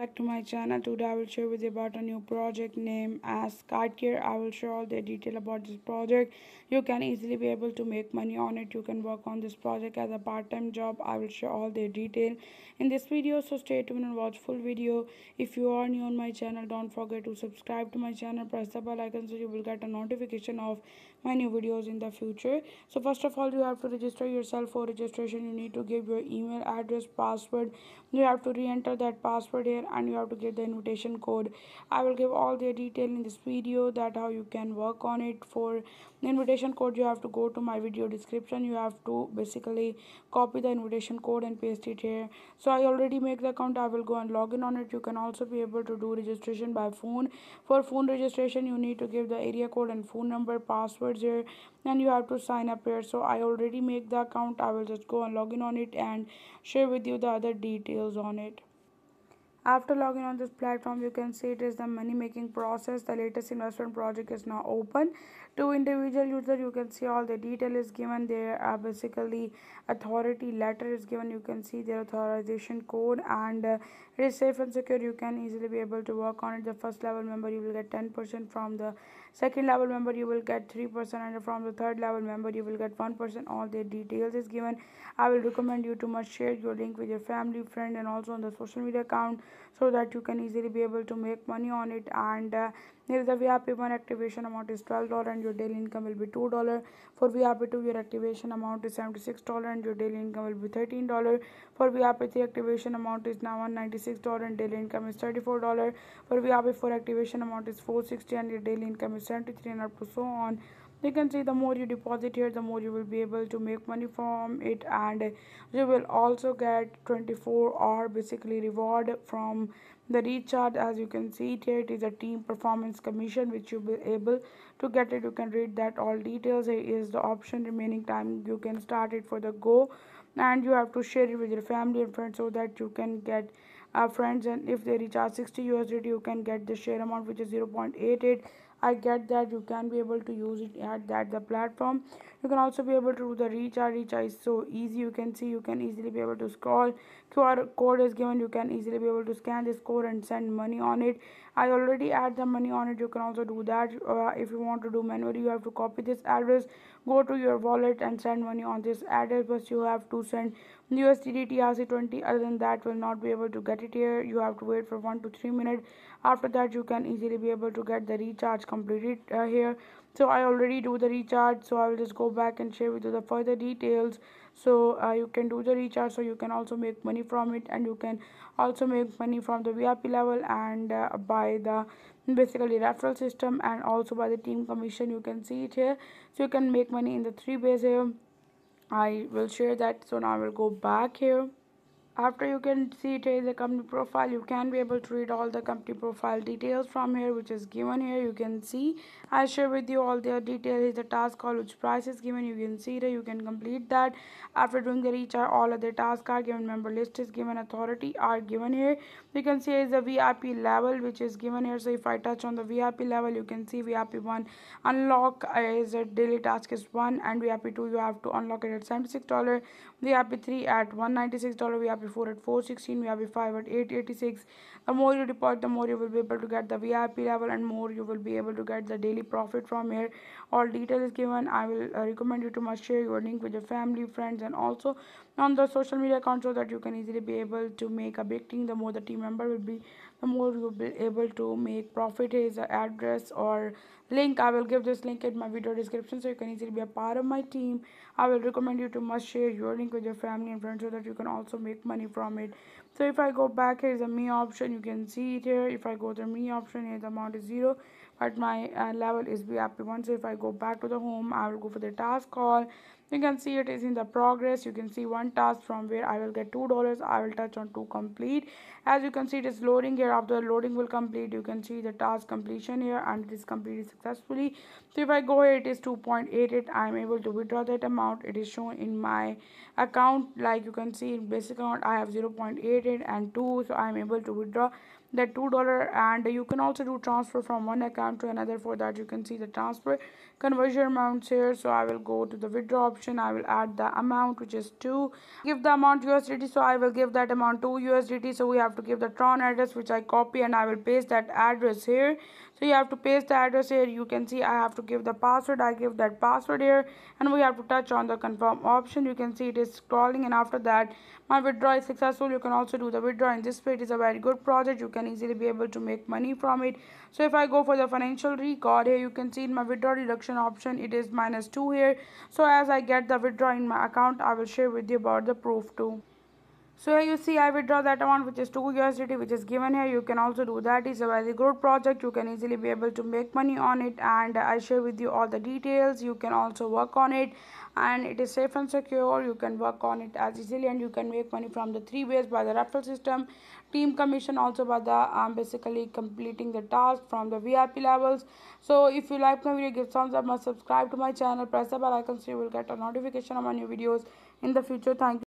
back to my channel. Today i will share with you about a new project name as Cartier i will share all the detail about this project. You can easily be able to make money on it. You can work on this project as a part-time job. I will share all the detail in this video so stay tuned and watch full video. If you are new on my channel don't forget to subscribe to my channel. Press the bell icon so you will get a notification of my new videos in the future. So first of all you have to register yourself for registration. You need to give your email address password. You have to re-enter that password here and you have to get the invitation code. I will give all the detail in this video that how you can work on it. For the invitation code you have to go to my video description. You have to basically copy the invitation code and paste it here. So i already make the account. I will go and log in on it. You can also be able to do registration by phone. For phone registration you need to give the area code and phone number passwords here and you have to sign up here. So i already make the account. I will just go and log in on it and share with you the other details on it after logging on this platform you can see it is the money making process. The latest investment project is now open. To individual user you can see all the detail is given there. Are basically authority letter is given. You can see their authorization code and uh, it is safe and secure. You can easily be able to work on it. The first level member you will get 10 percent from the second level member you will get 3 percent and from the third level member you will get 1 percent. All the details is given. I will recommend you to must share your link with your family friend and also on the social media account so that you can easily be able to make money on it. And uh, there is a VIP 1 activation amount is $12 and your daily income will be $2 for VIP 2 your activation amount is $76 and your daily income will be $13 for VIP 3 activation amount is now $196 and daily income is $34 for VIP 4 activation amount is 460 and your daily income is 73 and up to so on you can see the more you deposit here the more you will be able to make money from it. And you will also get 24 hour basically reward from the recharge. As you can see it here it is a team performance commission which you will be able to get it. You can read that all details. Here is the option remaining time. You can start it for the go. And you have to share it with your family and friends so that you can get uh, friends. And if they recharge 60 USDT you can get the share amount which is 0.88 I get that you can be able to use it at that the platform. You can also be able to do the recharge. Recharge is so easy. You can see you can easily be able to scroll. QR code is given. You can easily be able to scan this code and send money on it. I already add the money on it. You can also do that uh, if you want to do manually you have to copy this address. Go to your wallet and send money on this address. But you have to send USDT TRC20 other than that will not be able to get it here. You have to wait for one to three minutes after that you can easily be able to get the recharge completed uh, here. So I already do the recharge so I will just go back and share with you the further details. So uh, you can do the recharge so you can also make money from it and you can also make money from the VIP level and uh, by the basically referral system and also by the team commission. You can see it here. So you can make money in the three ways here. I will share that so now I will go back here after you can see it is a company profile you can be able to read all the company profile details from here which is given here. You can see i share with you all the details the task call which price is given. You can see that you can complete that. After doing the reach all other tasks are given. Member list is given. Authority are given here you can see is the vip level which is given here. So if i touch on the vip level you can see vip 1 unlock is a daily task is 1 and vip 2 you have to unlock it at 76 dollar. Vip 3 at 196 dollar vip 4 at 416 vip 5 at 886 the more you deposit the more you will be able to get the vip level and more you will be able to get the daily profit from here. All detail is given. I will uh, recommend you to must share your link with your family friends and also on the social media account so that you can easily be able to make a big team the more the team member will be the more you will be able to make profit. Is the address or link i will give this link in my video description so you can easily be a part of my team. I will recommend you to must share your link with your family and friends so that you can also make money from it. So if i go back here is a me option. You can see it here. If i go to me option here the amount is zero but my uh, level is vip1 so if i go back to the home i will go for the task call you can see it is in the progress. You can see one task from where i will get two dollars. I will touch on to complete. As you can see it is loading here. After loading will complete you can see the task completion here and it is completed successfully. So if i go here it is 2.88 i am able to withdraw that amount. It is shown in my account. Like you can see in basic account i have 0.88 and 2 so i am able to withdraw that two dollar and you can also do transfer from one account to another for that. You can see the transfer conversion amounts here. So i will go to the withdraw option. I will add the amount which is 2 give the amount usdt so i will give that amount to usdt so we have to give the tron address which i copy and i will paste that address here. So you have to paste the address here. You can see i have to give the password. I give that password here and we have to touch on the confirm option. You can see it is scrolling and after that my withdrawal is successful you can also do the withdrawal. In this way it is a very good project. You can easily be able to make money from it. So if i go for the financial record here you can see in my withdrawal deduction option it is minus 2 here. So as i get the withdrawal in my account i will share with you about the proof too so here you see I withdraw that amount which is 2 USDT which is given here. You can also do that. It's a very good project. You can easily be able to make money on it and I share with you all the details. You can also work on it and it is safe and secure. You can work on it as easily and you can make money from the three ways by the referral system, team commission also by the um, basically completing the task from the VIP levels. So if you like my video give thumbs up and subscribe to my channel. Press the bell icon so you will get a notification of my new videos in the future. Thank you.